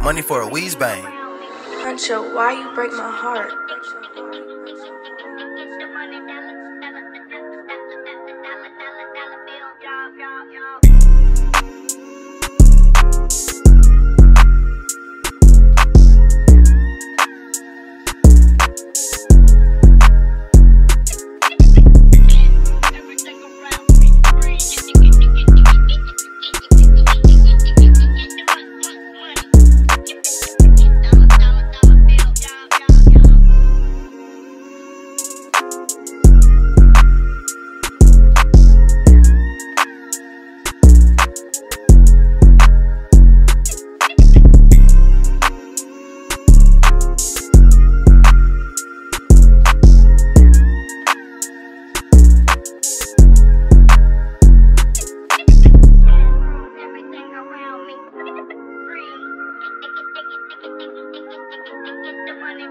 Money for a wheeze bang. Huncho, why you break my heart?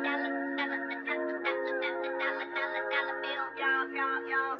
dollar, dollar, dollar, dollar, dollar, dollar bill, y'all, y'all, y'all.